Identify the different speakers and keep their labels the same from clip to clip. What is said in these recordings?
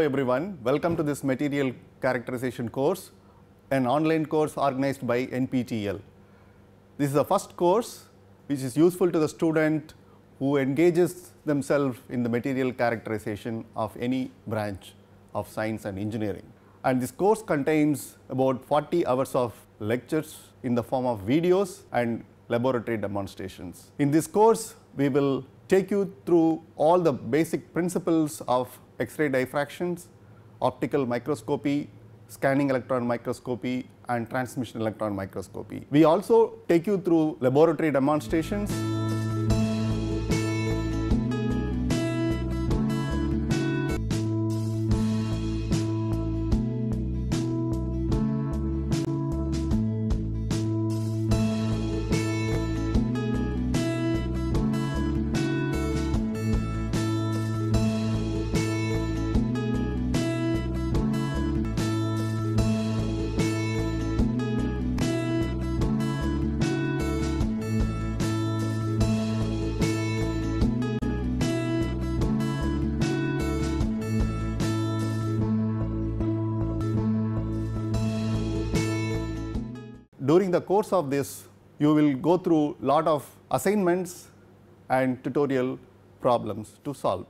Speaker 1: everyone. Welcome to this material characterization course, an online course organized by NPTEL. This is the first course which is useful to the student who engages themselves in the material characterization of any branch of science and engineering. And this course contains about 40 hours of lectures in the form of videos and laboratory demonstrations. In this course, we will take you through all the basic principles of X-ray diffractions, optical microscopy, scanning electron microscopy and transmission electron microscopy. We also take you through laboratory demonstrations. During the course of this, you will go through lot of assignments and tutorial problems to solve.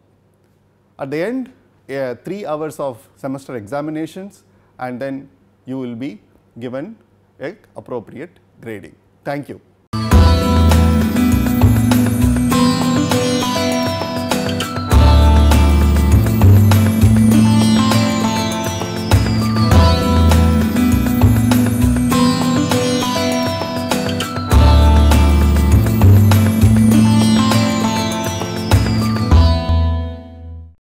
Speaker 1: At the end, uh, 3 hours of semester examinations and then you will be given a appropriate grading. Thank you.